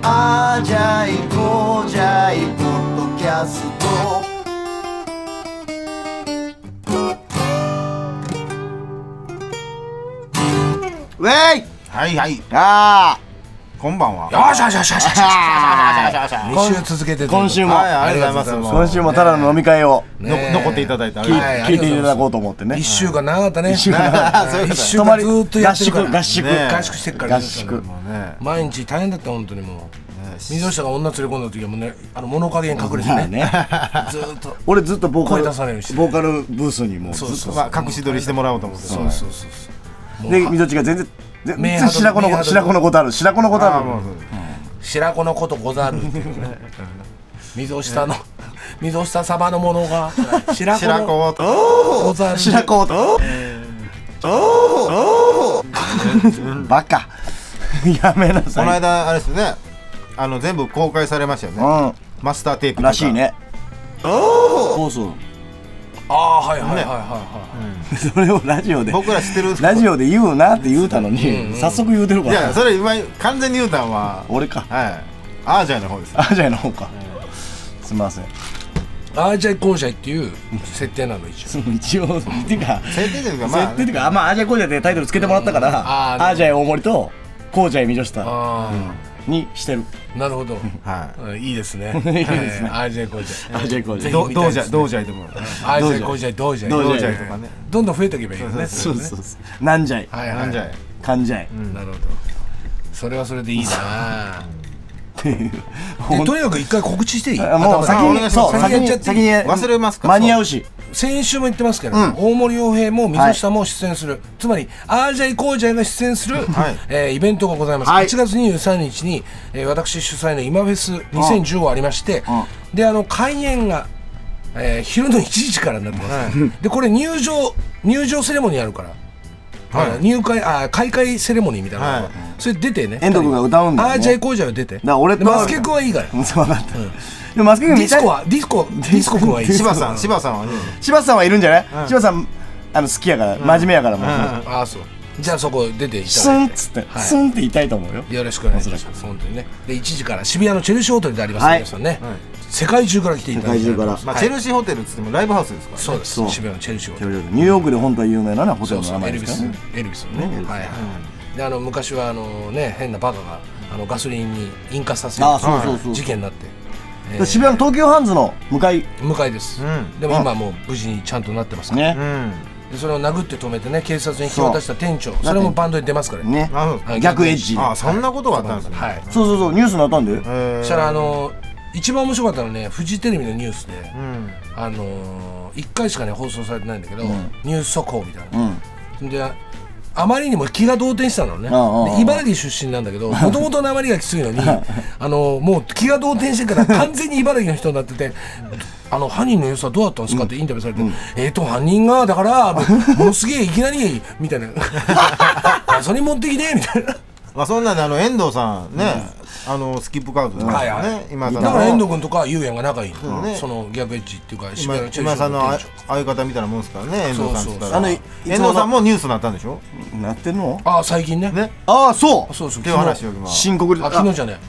あじゃいこうじゃいポッドキャスト。ウェイはいはい。あこんばんは。よしよしよしよしよしあ2週続けて今週もはいありがとうございます今週もただの飲み会を残っていただいてあり聞いていただこうと思ってね1週間長かったね1週間そう一週間ずっとやってるから合宿合宿合宿してから合宿毎日大変だった本当にもう水下が女連れ込んだ時はもうねあの物陰に隠れてねねずっと俺ずっとボーカル出さないようにしボーカルブースにもうずっとまあ隠し撮りしてもらおうと思ってそうそうそうそうでみどっちが全然全然明白白子の明白白子のことある白子のことある。白子のことござるっていうね。溝下の溝下様のものが白子白の子と。ござる。白子と。バカ。やめなこさい。の間あれですね。あの全部公開されましたよね。うん。マスターテープらしいね。放送ああはいはいはいはいは それをラジオで僕ら知ってる。ラジオで言うなって言うたのに早速言うてるから。いやそれ今完全に言うたんは俺か。はい。アージャイの方です。あじゃあの方か。すみません。いアージャイコージャイっていう設定なの一応。その一応っていうか設定というかまあ設定っていうかあまあアージャイコージャイでタイトルつけてもらったからアージャイ大森とコージャイみじょしたあにしてる。あなるほど。はうんいいですね。いいですね。はい。アージャイコージャイアージャイコージャイどうじゃどうじゃいでもアージャイコージャイどうじゃい。どうじゃいどうじゃいとかね。どんどん増えていけばいいよね。そうそうそう。なんじゃい。はいはいなんじゃい。かんじゃい。なるほど。それはそれでいいな。っていう。でとにかく一回告知していい？あもう先お願いしますにそう先先やっちゃってに先に忘れますか？間に合うし先週も言ってますけど、大森洋平も溝下も出演する、つまりアージャイコージャイが出演する、はい。えーイベントがございます、はい。8月23日に、えー私主催の今フェス2015ありまして、であの開演が、えー昼の1時からになってます、でこれ入場入場セレモニーあるから、はい。入会あ開会セレモニーみたいなはい。それ出てね。遠藤君が歌うんだよね。アージャイコージャイは出て。ら俺とでマスケ君はいいから。うんそう分かったでもマスケ君ディスコはディスコディスコ君はいい。柴さん。柴さんはね。さんはいるんじゃない？柴田さんあの好きやから真面目やからもう。ああそう。じゃあそこ出ていたスだいて。ンっつってはい。スンって痛いと思うよ。よろしくお願いします。本当にね。で1時から渋谷のチェルシーホテルであります、はい。皆さんね、世界中から来ていただいて。世界中から。まあチェルシーホテルっつってもライブハウスですからそうです。渋谷のチェルシーホテル。ニューヨークで本当は有名なねホテルの名そうそう。エルビス。前ですね。エルビスのね。はいはい。であの昔はあのね変なバカがあのガソリンに引火させるあそうそうそう事件になってえで渋谷の東急ハンズの向かい。向かいです、うん。でも今もう無事にちゃんとなってますから、ね。うん。でそれを殴って止めてね警察に引き渡した店長。それもバンドに出ますから。ね。あはい逆エッジあそんなことがあったんですね。はい。そうそうそう。ニュースになったんで。えーそしたらあの一番面白かったのはねフジテレビのニュースで、うん。あのー、1回しかね放送されてないんだけど、ニュース速報みたいな、うん。であまりにも気が動転したのね、茨城出身なんだけどもともと訛りがきついのにあのもう気が動転してから完全に茨城の人になっててあの犯人の様子はどうだったんですかってインタビューされて、えっ、と犯人がだからもものすげえいきなりみたいな。ガソリン持ってきてみたいなまあそんなんであの遠藤さんねあのスキップカードねはいはい。今田だから遠藤の君とか優也が仲いいの、ね。その逆エッジっていうか渋今今さんの相方みたいなもんですからね遠藤さんっつったら。そうそうあのい遠藤さんもニュースになったんでしょ？なってんの？ああ最近ね。ね。ああそう。そうそう。っていう話を今。新国立あ昨日じゃね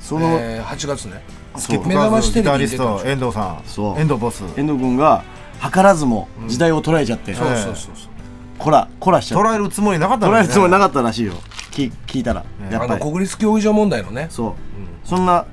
そのえー、8月ね。スキップ目覚ましテレタリストビに出てました。遠藤さん。そう。遠藤ボス。遠藤君が図らずも時代を捉えちゃって。そうそうそうそう。こらこらしちゃって。捉えるつもりなかった捉えるつもりなかったらしいよ聞聞いたらやあのっぱり。国立競技場問題のね。そう。そんな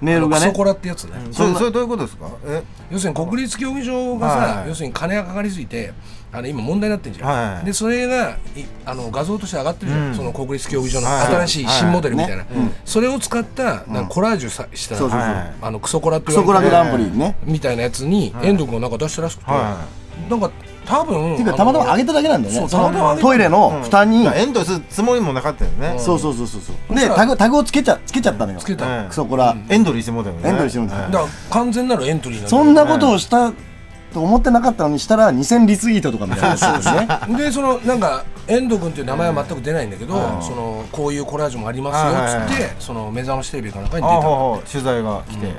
メールがね。クソコラってやつね、それそれどういうことですか？え要するに国立競技場がさ、要するに金がかかりすぎてあの今問題になってんじゃん、でそれがいあの画像として上がってるじゃん、うん。その国立競技場の新しい新モデルみたいな、ねそれを使ったなんかコラージュさした、あのクソコラってクソコラグランプリね。みたいなやつに遠藤君がなんか出したらしくて、はなんか多分っていうかたまたま上げただけなんだよね。そうたまたま上げた。トイレの蓋に。いや遠藤するつもりもなかったよね。そうそうそうそうそう。そしたら。でタグタグをつけちゃつけちゃったのよ。つけた、はいクソコラエントリーしてもうたよね。エントリーしてもうたはいだから完全なるエントリーなんだそんなことをしたと思ってなかったのにしたら2000リツイートとかみたいなやつですね。でそのなんか遠藤君っていう名前は全く出ないんだけど、そのこういうコラージュもありますよっつって、はいはいはその目覚ましテレビかなんかにあ出た取材が来て、で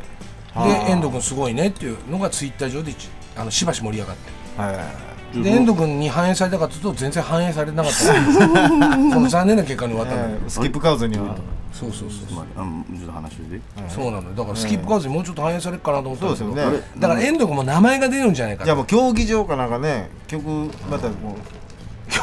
遠藤君すごいねっていうのがツイッター上で一あのしばし盛り上がって。はいはいはいで遠藤君に反映されたかというと全然反映されてなかった。その残念な結果に終わったスキップカウズには。そうそうそうまああのちょっと話しててそうなのよ。だからスキップカーズにもうちょっと反映されるかなと思ったんですよね。だから遠藤君も名前が出るんじゃないかじゃあもう競技場かなんかね曲またもう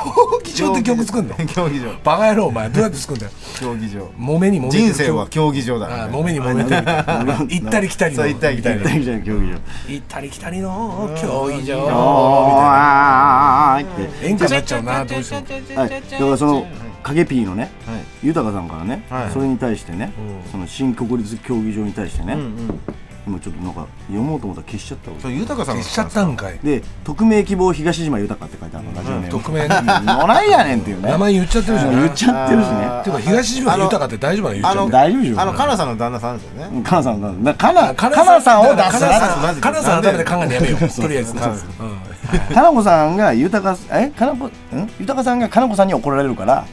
競技場で。曲作んの？競技場。バカ野郎お前。どうやって作んだよ？競技場。揉めに揉め人生は競技場だ。ああ揉めに揉めて 行ったり来たりの。行ったり来たり大体じゃん競技場行ったり来たりの競技場。あーって演歌になっちゃうなどうしてもはい、だからその影 P のね、はい豊さんからね、はいそれに対してね、その新国立競技場に対してね、うんうん今ちょっとなんか読もうと思ったら消しちゃったわ。そう豊さんが消しちゃったんかい。で匿名希望東島豊って書いてあるのラジオネーム、匿名どないやね。んっていうね名前言っちゃってるじゃん。言っちゃってるしね。あてか東島豊って大丈夫なの？言っちゃあのって大丈夫でしょ。あのかなさんの旦那さんですよね。かなさんがなかなかなさんを出すかななさんかなさん改めて考えてやめよう。とりあえず。うん。かなこさんが豊え？かなこん？豊さんがかなこさんに怒られるから、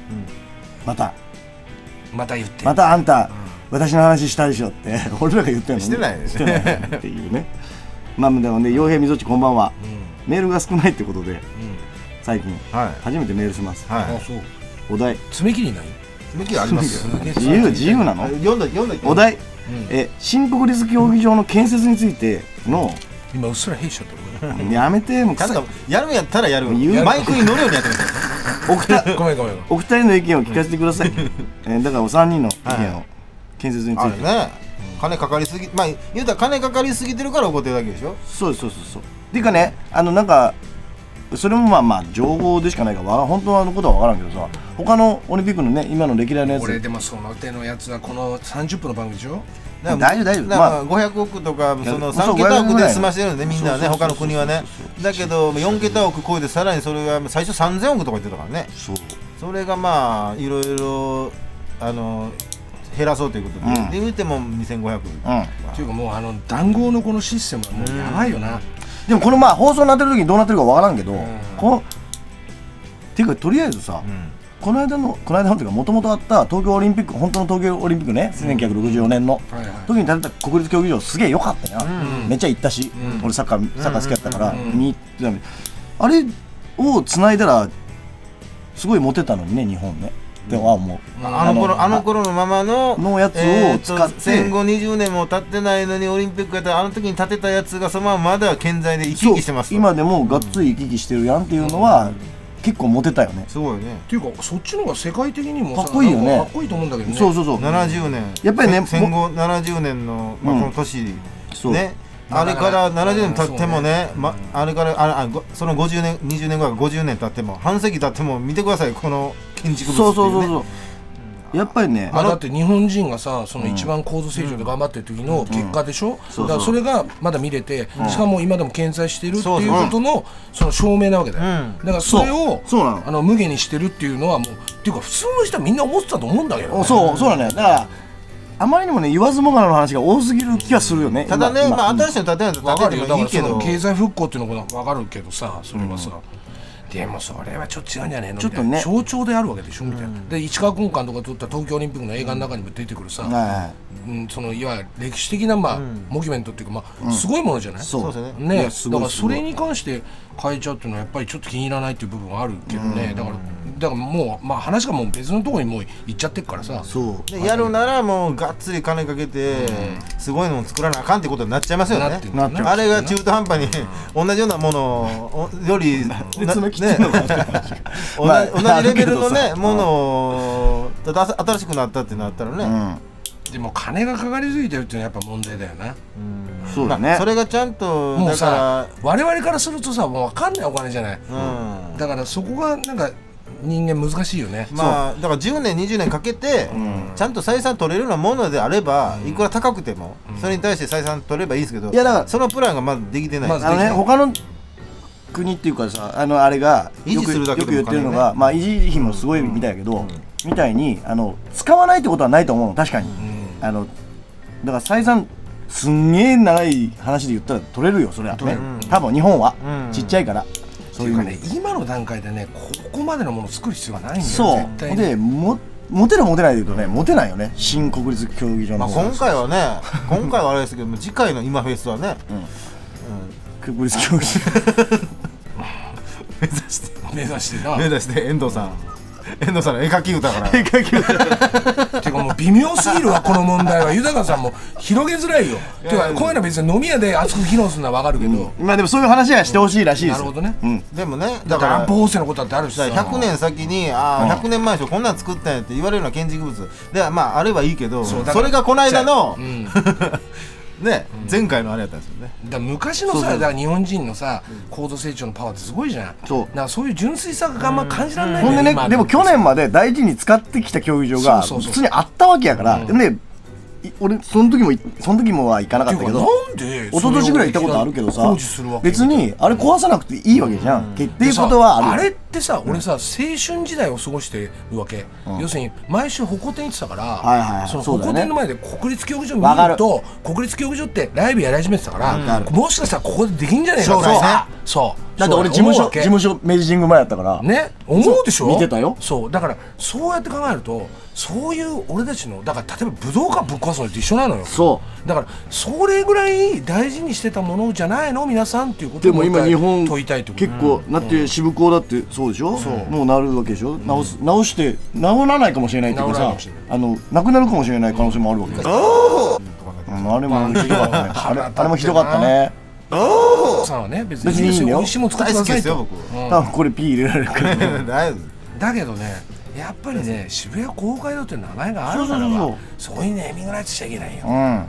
また。また言って。またあんた、私の話したでしょって 俺らが言ってんのに。してないですしてないっていうね。まあでもね傭兵みぞっちこんばんは、メールが少ないってことで、最近はい。初めてメールします、はい。あそう。お題。爪切りない？爪切りありますよ。自由自由なの？あ読んだ読んだ。お題、え新国立競技場の建設についての今うっすら兵士ちゃってるやめてもう。やるんやったらやる。言うマイクに乗るようにやってください。お二ごめんごめんお二人の意見を聞かせてください、えーだからお三人の意見を建設について、ね。金かかりすぎまあ言うたら金かかりすぎてるから怒ってるだけでしょ？そうそうそうそう。っていうかねあのなんかそれもまあまあ情報でしかないからわ本当のことは分からんけどさ他のオリンピックのね今の歴代のやつ。俺でもその手のやつはこの30分の番組でしょ？大丈夫大丈夫。だからまあ500億とかそのそう3桁億500ぐらい。で済ましてるんでみんなね他の国はね。だけど4桁億超えてさらにそれが最初3000億とか言ってたからね。そう。それがまあいろいろあの減らそうということで、うん。で言うても2500億、うん。っていうかもうあの談合のこのシステムはもうやばいよな。でもこのまあ放送になってる時にどうなってるか分からんけど、このっていうかとりあえずさ、この間のこの間のっていうかもともとあった東京オリンピック本当の東京オリンピックね、1964年のはいはい。時に建てた国立競技場すげえ良かったよ、めっちゃ行ったし、俺サッカーサッカー好きやったから、見に行ってたあれを繋いだらすごいモテたのにね日本ねでもあもうあの頃あの頃のままののやつを使って。戦後20年も経ってないのにオリンピックやったらあの時に建てたやつがそのまままだ健在で生き生きしてますと。今でもがっつり行き来してるやんっていうのは、結構モテたよね、すごいね。っていうかそっちの方が世界的にもさかっこいいよね。かかっこいいと思うんだけどね。そうそうそう。70年。やっぱりね戦戦後70年の、まあ、うん。この年、そうああれから70年経ってもね,、ま、あれからああごその50年20年後から50年経っても半世紀経っても見てくださいこの建築物っていう、ね、そうそうそうそう。やっぱりねまあ、だって日本人がさその一番高度成長で頑張ってる時の結果でしょ、そうそうだからそれがまだ見れて、しかも今でも健在してるっていうことのその証明なわけだよ、うん。だからそれをあの無下にしてるっていうのはもうっていうか普通の人はみんな思ってたと思うんだけど、おそうそうなのよ。だからあまりにもね言わずもがなの話が多すぎる気がするよね。ただね、今まあ、今新しいの建てないとわかるよ。だから建ててもいいけどその経済復興っていうのも分かるけどさそれはさ、でもそれはちょっと違うんじゃねえのちょっとね。みたいな象徴であるわけでしょみたいな、で市川崑監とか撮った東京オリンピックの映画の中にも出てくるさ、はうん、そのいわゆる歴史的な、まあモキュメントっていうか、まあすごいものじゃない、いそうそうですね。いねだからそれに関して変えちゃうっていうのはやっぱりちょっと気に入らないっていう部分はあるけどね、だからだからもう、まあ、話がもう別のところにもう行っちゃってるからさ。そう。でやるならもうがっつり金かけて、すごいのを作らなあかんってことになっちゃいますよね。あれが中途半端に同じようなものをおよりな別の基地のね。同まあじ同じレベルのね ものを新しくなったってなったらね、うんでも金がかかりすぎてるっていうのはやっぱ問題だよな。そうだね。まあそれがちゃんともうださか我々からするとさもう分かんないお金じゃない。ら、うん。だからそこがなんか人間難しいよね。まあだから10年20年かけて、ちゃんと採算取れるようなものであれば、いくら高くても、それに対して採算取ればいいですけどいやだからそのプランがまだできてない、まずあのね他の国っていうかさあのあれが維くするだけでもよく言ってるのが、まあ維持費もすごいみたいやけど、みたいにあの使わないってことはないと思うの確かに、あのだから採算すんげえ長い話で言ったら取れるよそれはね、多分日本は、うん。ちっちゃいから。そういうかね今の段階でねここまでのものを作る必要がないんだよそう。絶対に。でもモテるモテないで言うとねモテないよね。新国立競技場まあ、今回はね今回はあれですけども次回の今フェスはね、国立競技場。目指して。目指してな。目指して遠藤さん 遠藤さんの絵描き歌から。てかもう微妙すぎるわこの問題は。豊さんも広げづらいよ。てかこういうのは別に飲み屋で熱く議論するのは分かるけど、まあでもそういう話はしてほしいらしいですよ。なるほどね、うん。でもねだかだからら安保法制のことだってあるしさ。100年先にああ100年前でしょこんなん作ったんやって言われるような建築物。でまああればいいけどそれがこの間のうん ね前回のあれやったんですよね。だ昔のさだから日本人のさ高度成長のパワーってすごいじゃんそう。だからそういう純粋さがあんま感じられないほんでね今でも去年まで大事に使ってきた競技場が普通にあったわけやから、でもねい俺その時もいその時もは行かなかったけどなんで一昨年ぐらい行ったことあるけどさ別にあれ壊さなくていいわけじゃん、けっていうことはあるあれってさ、俺さ青春時代を過ごしてるわけ、要するに毎週歩行天行ってたから、はいはいその歩そうだよね。行天の前で国立競技場見るると国立競技場ってライブやり始めてたから、かる。もしかしたらここでできんじゃねえか将来ね。そうだって俺事務所事務所明治神宮前やったから、ね思うでしょ？見てたよ。そうだからそうやって考えるとそういう俺たちのだから例えば武道館ぶっ壊すのと一緒なのよ。そだからそれぐらい大事にしてたものじゃないの？皆さんっていうことをでも今日本問いたいってこと。結構だって渋港だってそうでしょ？もうなるわけでしょ？直す直して治らないかもしれないっていうかさあのなくなるかもしれない可能性もあるわけだからうんあれもひどかったね。あれあれもひどかったねさんはね別別にいいんだよ美味しいもの作ってくださいと。ですよ僕。多分これ P 入れられるから。だけどねやっぱりね渋谷公会堂って名前があるならばそうそういうネーミングライツしちゃいけないよ、うん。うん。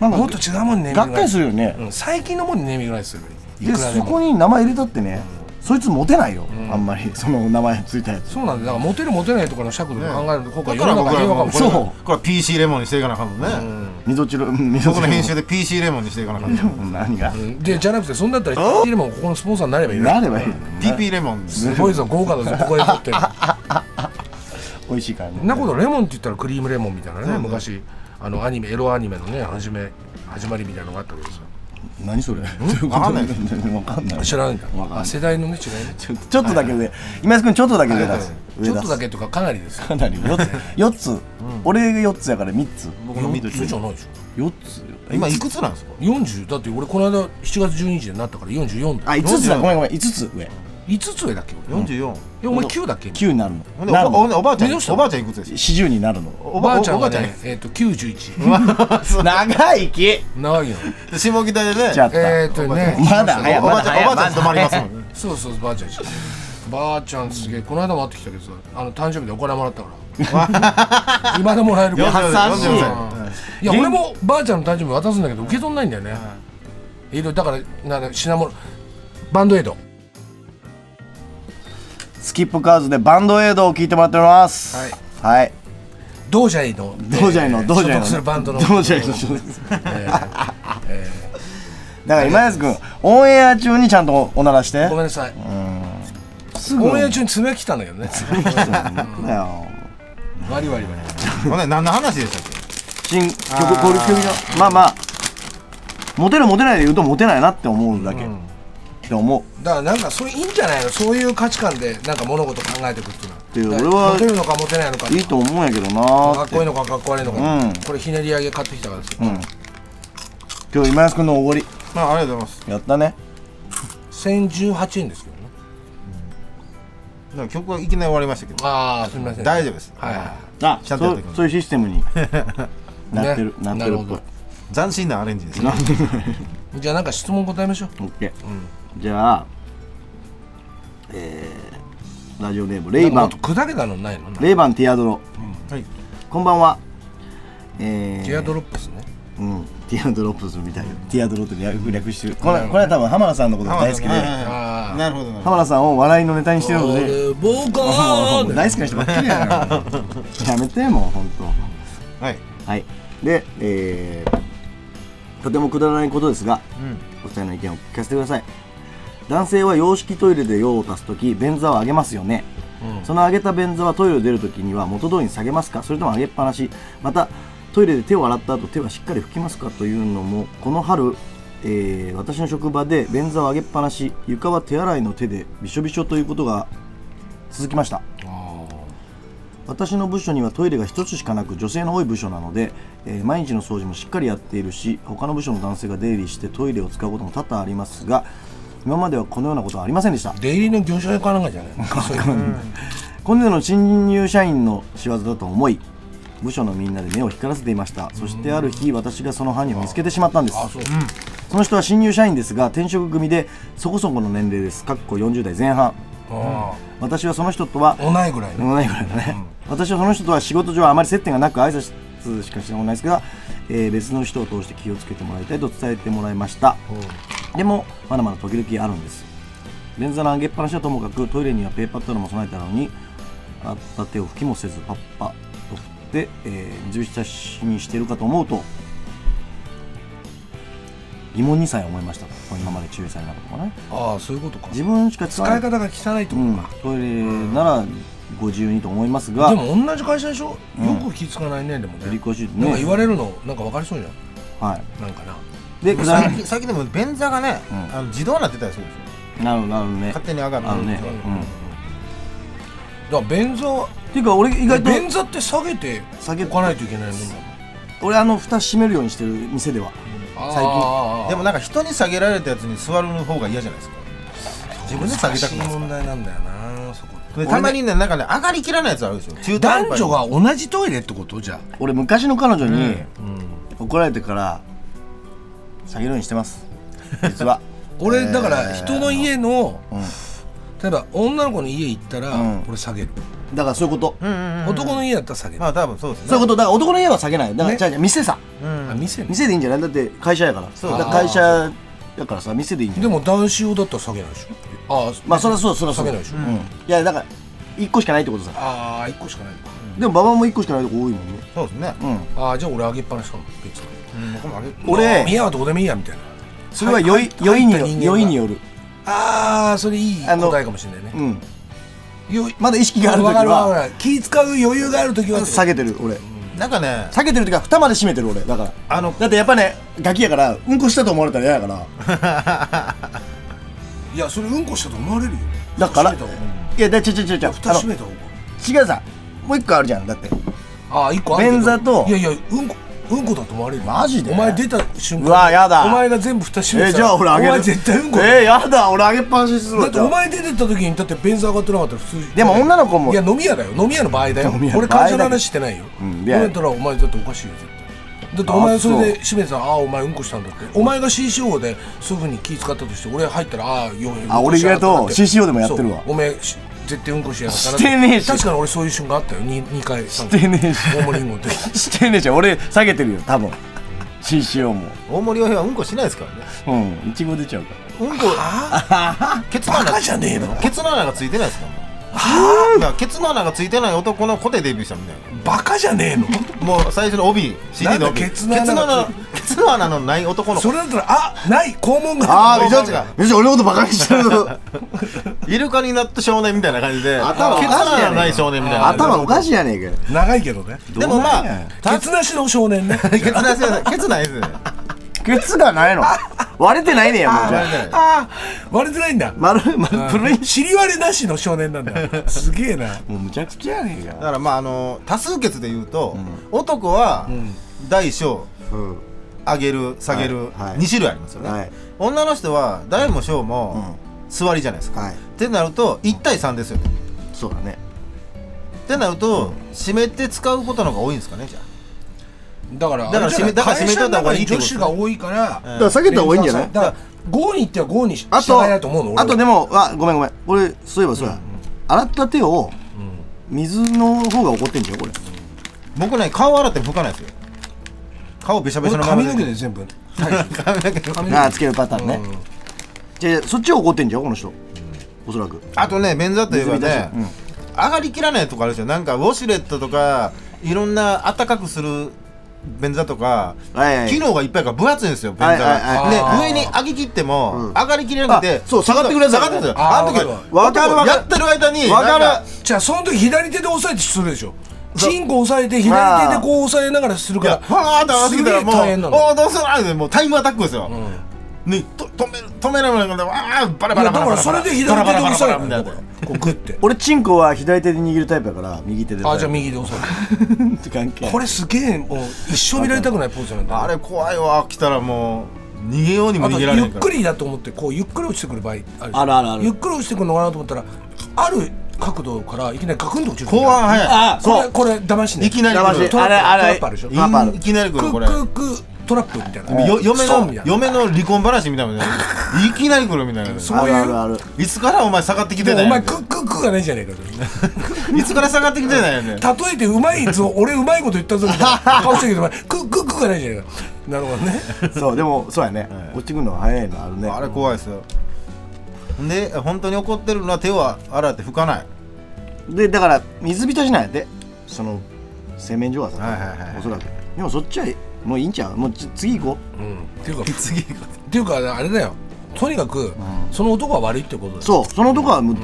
なんかもっと違うもんにネーミンがっかりするよね。うん、最近のもんにネーミングライツするいでそこに名前入れたってねそいつモテないよあんまり その名前ついたやつ。そうなんだ。だからモテるモテないとかの尺度で考えると方がだから世の中平和かもそう。これは PC レモンにしていかなあかんもんね。みぞちろみぞちの編集で PC レモンにしていかなあかんもん 何が？うん。でじゃなくてそんだったらティレモンここのスポンサーになればいいねなればいいの PP レモンすごいぞ豪華だぞここで撮って。る 美味しいからね。そんなことレモンって言ったらクリームレモンみたいなね昔。あのアニメエロアニメのね始め始まりみたいなのがあったけどさ何それ？わかんないわかんない。知らないんだ。わかんない。あ世代のね違いね。ちょちょっとだけ上。今井君ちょっとだけ上だ。はいちょっとだけとかかなりですよ。かなり。4つ。四つ。俺が4つやから3つ。僕の4つじゃない。でしょ4つ今いくつなんですか？40だって俺この間7月12日になったから44だ。あ5つだ。ごめんごめん。5つ上5つ上だっけ？俺44えお前9だっけ？9になるほんでおばあちゃん。おばあちゃんいくつです？40になるの。おおばあちゃんがねえっと91長生き長いの下北でね。えっとね。まだ早いおばあちゃんおばあちゃん泊まりますもんね。そうそうばあちゃんばあちゃんすげえ。この間も会ってきたけどさあの誕生日でお金もらったから。今でもらえるから。44優しい。歳いや俺もばあちゃんの誕生日渡すんだけど受け取んないんだよね。いろいろだからなんだ品物バンドエイドスキップカーズでバンドエイドを聴いてもらっております。はい。はい。ドージャイの。どうじゃいのどうじゃいの。所属するバンドの。どうじゃいのえだから今安君オンエア中にちゃんとおならして。ーごめんなさい。すぐ。オンエア中に爪が来たんだけどね。だよ。割り割り割ほんで何の話でしたっけ？新曲交流競技場まあまあ。モテるモテないで言うとモテないなって思うだけ、って思う。りだからなんかそれいいんじゃないの？そういう価値観でなんか物事考えていくっていうのは。俺はモテるのかモテないのかいいと思うんやけどなかーっこいいのかかっこ悪いのか、うん。これひねり上げ買ってきたからですよ、うん。今日今安君のおごり。まあありがとうございます。やったね。1018円ですけどね。なん。か曲はいきなり終わりましたけど。ああすみません。大丈夫です。はいはあちゃんとやってそういうシステムに。なってる、ね。なってるっぽい。斬新なアレンジですね。いじゃあなんか質問答えましょう。オッケー、じゃあえー、ラジオネームレイバン。砕けたのないの？レイバンティアドロ。はい。こんばんは。えー、ティアドロップスね。うん。ティアドロップスみたいなティアドロって略略してる。これこれは多分浜田さんのことが大好きで。なるほど浜田さんを笑いのネタにしてるので。俺僕もは。う大好きな人ばっかりやな やめてもう本当。はい。はい。で、えーとてもくだらないことですがうん。お二人の意見を聞かせてください男性は洋式トイレで用を足すとき便座を上げますよね、その上げた便座はトイレを出るときには元通りに下げますか？それとも上げっぱなし。またトイレで手を洗った後手はしっかり拭きますか？というのもこの春、えー私の職場で便座を上げっぱなし床は手洗いの手でびしょびしょということが続きました。私の部署にはトイレが一つしかなく女性の多い部署なので、えー毎日の掃除もしっかりやっているし他の部署の男性が出入りしてトイレを使うことも多々ありますが今まではこのようなことはありませんでした。出入りの業者かなんかじゃない 今年度の新入社員の仕業だと思い部署のみんなで目を光らせていました。そしてある日私がその犯人を見つけてしまったんです。あその人は新入社員ですが転職組でそこそこの年齢です。かっこ40代前半。あ私はその人とはあ同いぐらいね。同いぐらいだね、私はその人とは仕事上あまり接点がなく挨拶しかしてもないですが、えー別の人を通して気をつけてもらいたいと伝えてもらいましたでもまだまだ時々あるんです。便座の上げっぱなしはともかくトイレにはペーパータオルも備えたのに洗った手を拭きもせずパッパと振って、えー水浸しにしているかと思うと疑問にさえ思いました。今まで注意されなかったかね。ああそういうことか。自分しか使い。方が汚いってうん。ことか、、トイレならご自由にと思いますがでも同じ会社でしょ、ようんく気付かないねでも繰りね越しなんか言わねれるのなんか分かりそうじゃはい。んなんかなで最近最近でも便座がね、うん。あの自動になってたりするんですよ。なるほどなるほどね。勝手に上がるあのね。う。んうん。だから便座っていうか俺意外と便座って下げて下げ置かないといけないもんだ俺あの蓋閉めるようにしてる店では。最近。でもなんか人に下げられたやつに座る方が嫌じゃないですか。自分で下げたくない問題なんだよなそこ。でたまにねなんかね上がりきらないやつあるでしょ中途半端に。男女が同じトイレってこと？じゃ俺昔の彼女にうん。怒られてから下げるようにしてます。実は。俺だから人の家のうん。例えば女の子の家行ったらうん。俺下げる。だからそういうこと。うんうんうん男の家だったら下げる。まあ多分そうですね。そういうこと。だから男の家は下げない。だからねじゃあ店さうん。あ店でいいんじゃない？だって会社やから。そう。だから会社やからさ店でいいんじゃない？でも男子用だったら下げないでしょ。ああまあそりゃそうそりゃ下げないでしょ。うん。いやだから1個しかないってことさ。ああ1個しかない。でも馬場も1個しかないとこ多いもんね。そうですね。うん。ああじゃあ俺上げっぱなしかも別にうん俺宮はどこでもいいやみたいな。それは酔いはい酔いに酔いによる。ああそれいいあの答えかもしれないね。うん。まだ意識がある時は。る気使う余裕がある時は下げてる俺。なんかね下げてる時は蓋まで閉めてる俺だから。あのだってやっぱねガキやからうんこしたと思われたら嫌やから。いやそれうんこしたと思われるよ。だからいやだちょちょちょちょ。蓋閉めた方が。違うさもう一個あるじゃんだって。ああ一個ある便座といやいやうんこうんこだと思われる。よマジで？お前出た瞬間うわやだ。お前が全部蓋閉めえてた。らじゃあ俺あげる。お前絶対うんこだ。えー、やだ。俺あげっぱなしにするだってお前出てった時にだって便座上がってなかったら普通。でも女の子も。いや飲み屋だよ。飲み屋の場合だよ。俺場合だけ会社の話してないよ。うんいや。ったらお前だっておかしいよ絶対。だってお前それで閉めてたらああお前うんこしたんだって。お前が CCO でそういうふうに気使ったとして俺入ったらああよあ俺意外と CCO でもやってるわ。お前し絶対うんこしてやがったなしてねえし。確かに俺そういう瞬間あったよ。2, 2回。ししてねえし。大盛りんごの時してねえじゃん俺下げてるよ。多分。CCO も。大森洋平はうんこしないですからね。うん。いちご出ちゃうかうんこ。ケツの穴。バカじゃねえの。ケツの穴がついてないですかだからケツの穴がついてない男の子でデビューしたみたいバカじゃねえの。なもう最初の帯 CD の帯。ケツの穴がついケツの穴のない男の子。それだったらあない肛門がああもう違う。めちゃめちゃめちゃ俺のことバカにしてる。イルカになった少年みたいな感じで。頭おケツの穴ない少年みたいな頭おかしいやねんけど。長いけどね。でもまあケツなしの少年ね。ケツないですケツないですねケツがないの。割れてないねやもう。じゃあ。ああ割れてないんだ。丸丸プルイ尻割れなしの少年なんだ。すげえな。もうむちゃくちゃやねんかだからまああの多数決で言うと、男は大小うん。上げる下げる、はい。はい。2種類ありますよね、はい。女の人は大も小も座りじゃないですか、はい。ってなると1対3ですよね。そうだね。ってなると、締めて使うことの方が多いんですかねじゃだからだからめだから締めといた方がいい女子が多いから。あ、だから下げた方がいいんじゃないだから5に行っては5に従あといないと思うの俺あとでもあごめんごめん。俺そういえばそうや。洗った手を水の方が怒ってんじゃんこれ。僕ね顔洗っても拭かないですよ。顔べしゃべしゃ俺髪のままで。の毛で全部。髪の毛。髪ああつけるパターンね。じゃあそっちを怒ってんじゃんこの人。おそらく。あとね便座といえば水浸ね上がりきらないとこあるんですよなんかウォシュレットとかいろんなあったかくする便座とかはいはい。機能がいっぱいから分厚いんですよ便座はいはいはい。で上に上げ切ってもうん。上がりきれなくてあそう下がってくるやつ下がってくるんですよあの時わかるわかる。やってる間にわかる。じゃあその時左手で押さえてするでしょ。チンコ押さえて左手でこう押さえながらするいからやファーって上がってきたらもうどうする？あれもうタイムアタックですよ。ねと止める止められないからわーバラバラバラバラだからそれで左手こうグッて。俺チンコは左手で握るタイプやから右手で。あじゃあ右で押さえる関係これすげえもう一生見られたくないポーズなんだあれ怖いわ。来たらもう逃げようにも逃げられないから。ゆっくりだと思ってこうゆっくり落ちてくる場合あるあるあるある。ゆっくり落ちてくるのかなと思ったらある角度からいきなりガクンと落ちる後半早い。あこれこれ騙しね。いきなり来る。トラップあれあれいきなり来クるこれ。ッククトラップみたいな。よ嫁の嫁の離婚話みたいな。いきなり来るみたいな。そういう？あるあるあるいつからお前下がってきてもうお前ないんクッククがないじゃねえか いつから下がってきてないよね例えてうまいぞ俺うまいこと言ったぞみたいな。顔してるけどお前クッククがないじゃねえか。なるほどね。そうでもそうやね。落ちてくるのが早いのあるね。あれ怖いですよ。で本当に怒ってるのは手を洗って拭かない。でだから水浸しなんやでその洗面所はさ、はいはいはい。おそらく。でもそっちはもういいんちゃう？もうつ次行こう。ん。っていうか 次っていうかあれだよ。とにかくその男が悪いってことだよ。うそう。そのとこはもう、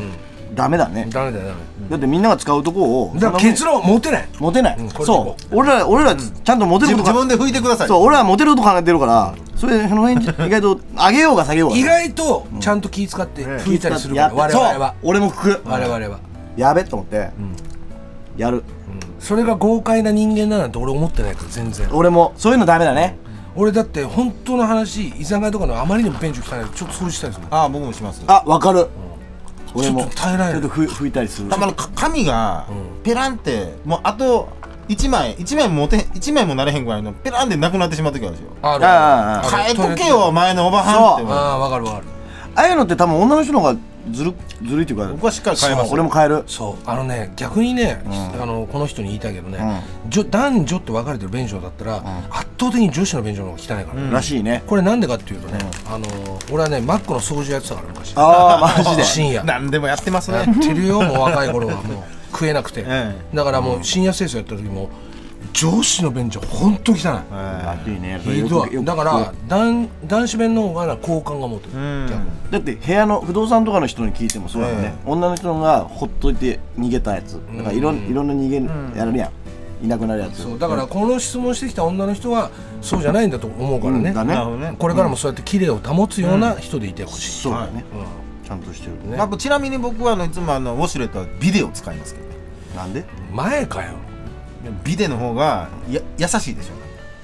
ダメだね。ダメだよダメだってみんなが使うとこをだから結論モテない。モテない、うんそこう。俺ら俺らちゃんとモテることか自分自分で拭いてください。そう。俺らモテること考えてるからそれその辺 意外と上げようが下げようが。意外とちゃんと気使って拭いたりするから我々は。俺も拭く。我々は。やべと思って、やる。それが豪快な人間だなんて俺思ってないから全然。俺も。そういうのダメだね。俺だって本当の話居酒屋とかのあまりにも便所汚いのちょっと掃除したいですもん。ああ僕もします。あわかる、俺も。ちょっと耐えられないちょっとふ拭いたりするたまのか紙がペランってもうあと1枚1枚も持てへん1枚もなれへんぐらいのペランでなくなってしまう時あるんですよある。ああああ変えとけよ前のおばはんってああ分かる分かる。ああいうのって多分女の人の方がずるずるいっていうか僕はしっかり変えます俺も変える。そう。あのね逆にね、あのこの人に言いたいけどね、じょ男女って分かれてる便所だったら、圧倒的に女子の便所の方が汚いから、ねらしいね。これなんでかっていうとね、あの俺はねマックの掃除やってたから昔。ああ マジで。深夜。何でもやってますやねってるよもう若い頃はもう。食えなくて、えだからもう深夜清掃やった時も女子の便所ほんと汚い。ひどい。だから男男子弁の方がな好感が持てる、だって部屋の不動産とかの人に聞いてもそうだよね、え女の人がほっといて逃げたやつ。だからいろ,、ん、いろんな逃げやるやん。いなくなるやつ。そう。だからこの質問してきた女の人はそうじゃないんだと思うからね,、うん。だね。これからもそうやって綺麗を保つような人でいてほしい、そうだね、うちゃんとしてるね。まあちなみに僕はあのいつもあのウォシュレットはビデを使いますけどね。なんで？ん前かよビデの方がや優しいでしょ。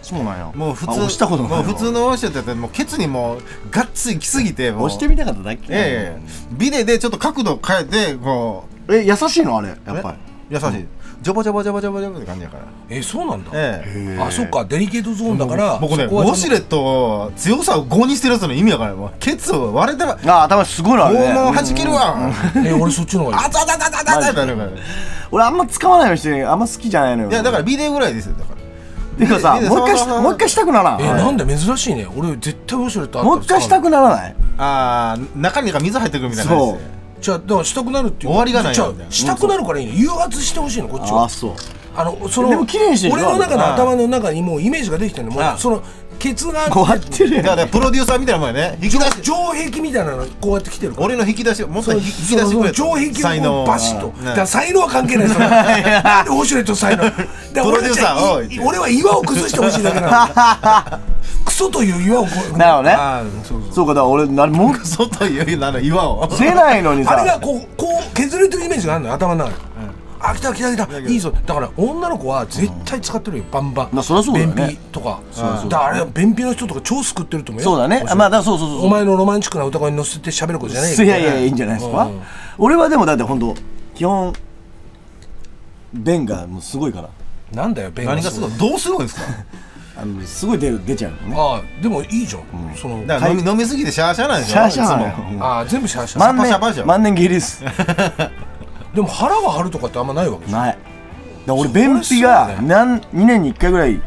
そうなんや。もう普通あ押したこともう普通のウォシュレットだってもうケツにもうがっつりきすぎて押してみたかっただけ。ええ。ビデでちょっと角度変えてこう。え優しいのあれ？やっぱり。優しい、ジョボジョボジョボジョボジョボって感じやからえー、そうなんだ、えー、あそっかデリケートゾーンだから僕ねウォシュレット強さを5にしてるやつの意味やからもうケツを割れてらあ頭すごいなあれ肛門はじけるわ、うん、えー、俺そっちの方がいいあたたたたたた俺あんま使わないようにしてあんま好きじゃないのよいやだからビデオぐらいですよだからてかさもう一回したもう一回したくならんえー、なんで珍しいね俺絶対ウォシュレットもう一回したくならないああ中に水入ってくるみたいなそうじゃあだからしたくなるっていう。終わりがないじゃあしたくなるからいいの。誘発してほしいのこっちは。ああそう。あのそのでも綺麗にしてるでしょ俺の中のあ頭の中にもうイメージができてるの。もそのケツが終わってるやん。だからプロデューサーみたいなもんやね。引き出し。城壁みたいなのこうやって来てるから。俺の引き出しをもっと引き出してくれ城壁をバシッと。うん。だから才能は関係ないですよ。なんでウォシュレット才能プロデューサー俺は岩を崩してほしいだけなの。クソという岩を。こうなるほどね。ああそうそう。そうかだから俺なもう外いうあの岩を。出ないのにあれがさこうこう削れてるイメージがあるのよ頭の中に、あ来た来た来た。いいぞ。だから女の子は絶対使ってるよ、バンバン。まあそりゃそうだよね。便秘とか。だあれは便秘の人とか超救ってると思うよ。そうだね。あまあだそうそうそう。お前のロマンチックな歌声に乗せて喋る子じゃないよ。いやいやいいんじゃないですか、うん。俺はでもだって本当基本便がもうすごいから。なんだよ便何がすごい？どうすごいんですか？あのすごい出る出ちゃうのね。ああでもいいじゃん、そのだから飲み飲みすぎてシャーシャーなんでしょシャーシャーああ全部シャーシャー。万年万年切りです でも腹が張るとかってあんまないわけない。だ俺便秘そが何2年に1回ぐらい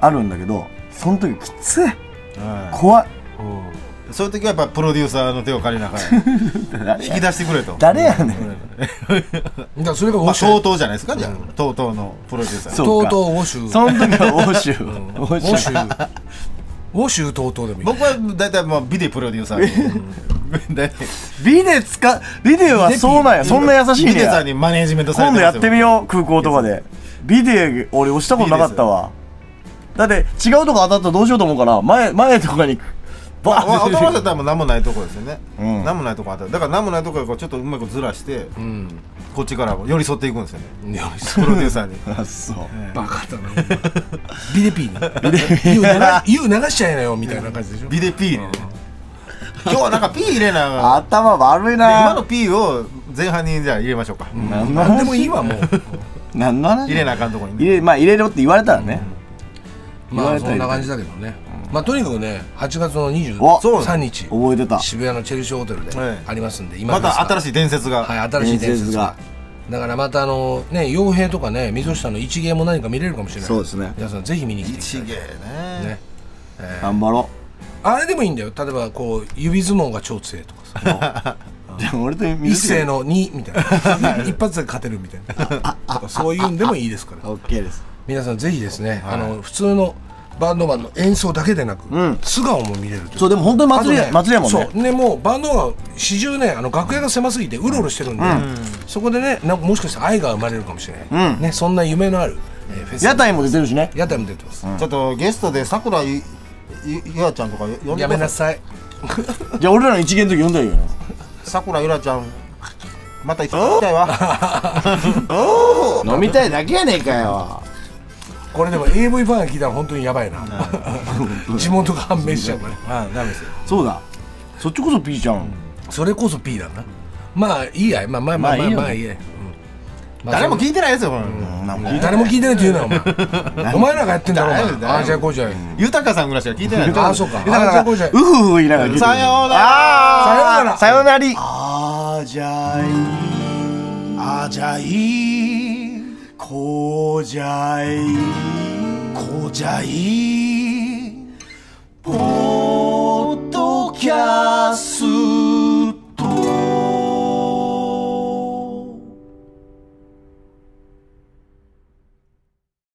あるんだけどその時きつい。は怖い。いそういう時はやっぱプロデューサーの手を借りながら 引き出してくれと。誰やねん。だ それがウまあォシュレッ TOTO トじゃないですかじゃあ。TOTO のプロデューサー。とうとうウォシュ。その時は欧州ウ欧ォシ州ュ。ウォシュとうとうでもいい。僕は大体もうビデプロデューサーで。大 体ビデ使ビデはそうなんや。そんな優しいビデさんにマネージメントされ今度やってみよよう空港とかで。ビデ俺押したことなかったわ。だって違うとこ当たったらどうしようと思うから前前とかにバー頭だったら何もないとこですよね、うん。何もないとこあったらだから何もないとこからちょっとうまくずらして、うん。こっちから寄り添っていくんですよね。プロデューサーに。あ そう。バカだな。ビデピーね。湯流湯流しちゃえなよみたいな感じでしょ。ビデ P で、今日はなんか P 入れな。がら頭悪いでな今の P を前半にじゃあ入れましょうか。何でも話いいわもう。入何の話？れなあかんとこにね。入れまあ入れろって言われたらね。言わまあそんな感じだけどね。まあとにかくね8月のお23日覚えてた？渋谷のチェルシーホテルではいありますんで今また新しい伝説が。はい新しい伝説が。だからまたあのね傭兵とかね溝下の一芸も何か見れるかもしれない。そうですね。皆さんぜひ見に来てください。一芸ね。ね。頑張ろあれでもいいんだよ。例えばこう指相撲が超強いとかさ。う じゃあ俺と一水斉の2みたいな。一発で勝てるみたいな。とかそういうんでもいいですから。オッケーです。皆さんぜひですね、あの普通のバンドマンの演奏だけでなく、ん。素顔も見れるそうでも本当に祭りやあと祭りやもんね。そう。ねもうバンドが始終ねあの楽屋が狭すぎてうろうろしてるんで、そこでねなんかもしかしたら愛が生まれるかもしれない、うん。ねそんな夢のある、えーフェス。屋台も出てるしね。屋台も出てます、ちょっとゲストでさくらゆゆゆらちゃんとか呼んでやめなさい。じゃあ俺らの一元の時呼んだらいいよ。さくらゆらちゃんまた一緒に行きたいわ。飲みたいだけやねえかよ。これでも AV ファンが聞いたら本当にやばいな。地元が判明しちゃうから。あダメですよ。そうだ。そっちこそ P ちゃん。それこそ P だな。まあいいや。まあまあまあまあまあいいよ。まあいいや、誰も聞いてないですよ、これ。誰も聞いてないって言うなよ、お前。お前らがやってんだろ、お前。ああ、じゃあこじゃ豊さんぐらいしか聞いてない。ああ、そうか。だから、うふふ言いながら。さようなら。さようなら。さよなり。ああ、じゃい。ああ、じゃい。こうじゃい。こうじゃい。ポッドキャスト。